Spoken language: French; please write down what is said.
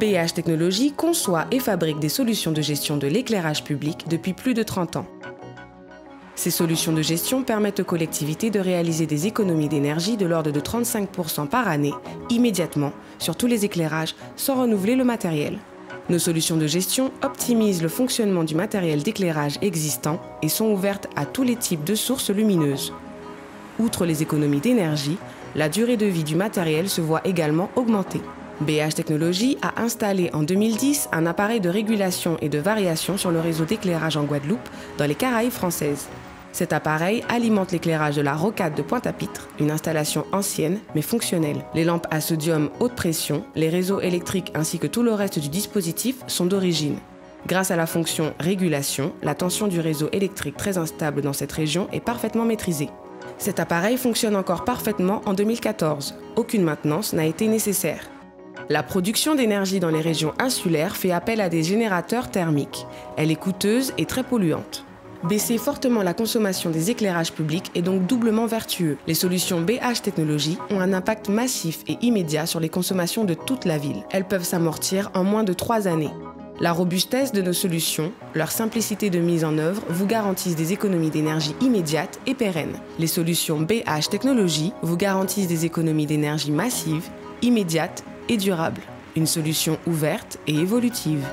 BH Technologies conçoit et fabrique des solutions de gestion de l'éclairage public depuis plus de 30 ans. Ces solutions de gestion permettent aux collectivités de réaliser des économies d'énergie de l'ordre de 35% par année, immédiatement, sur tous les éclairages, sans renouveler le matériel. Nos solutions de gestion optimisent le fonctionnement du matériel d'éclairage existant et sont ouvertes à tous les types de sources lumineuses. Outre les économies d'énergie, la durée de vie du matériel se voit également augmenter. BH Technologies a installé en 2010 un appareil de régulation et de variation sur le réseau d'éclairage en Guadeloupe, dans les Caraïbes françaises. Cet appareil alimente l'éclairage de la rocade de Pointe-à-Pitre, une installation ancienne mais fonctionnelle. Les lampes à sodium haute pression, les réseaux électriques ainsi que tout le reste du dispositif sont d'origine. Grâce à la fonction régulation, la tension du réseau électrique très instable dans cette région est parfaitement maîtrisée. Cet appareil fonctionne encore parfaitement en 2014. Aucune maintenance n'a été nécessaire. La production d'énergie dans les régions insulaires fait appel à des générateurs thermiques. Elle est coûteuse et très polluante. Baisser fortement la consommation des éclairages publics est donc doublement vertueux. Les solutions BH Technologies ont un impact massif et immédiat sur les consommations de toute la ville. Elles peuvent s'amortir en moins de trois années. La robustesse de nos solutions, leur simplicité de mise en œuvre vous garantissent des économies d'énergie immédiates et pérennes. Les solutions BH Technologies vous garantissent des économies d'énergie massives, immédiates et durable, une solution ouverte et évolutive.